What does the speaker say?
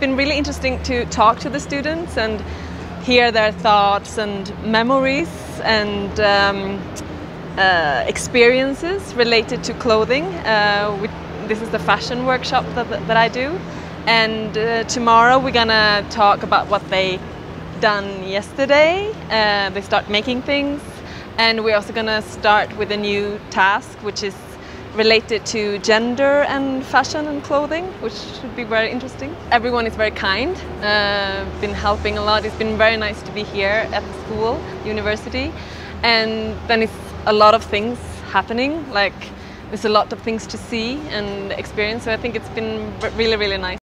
been really interesting to talk to the students and hear their thoughts and memories and um, uh, experiences related to clothing. Uh, we, this is the fashion workshop that, that I do. And uh, tomorrow we're gonna talk about what they done yesterday. Uh, they start making things. And we're also gonna start with a new task, which is related to gender and fashion and clothing, which should be very interesting. Everyone is very kind, uh, been helping a lot. It's been very nice to be here at the school, university. And then it's a lot of things happening, like there's a lot of things to see and experience. So I think it's been really, really nice.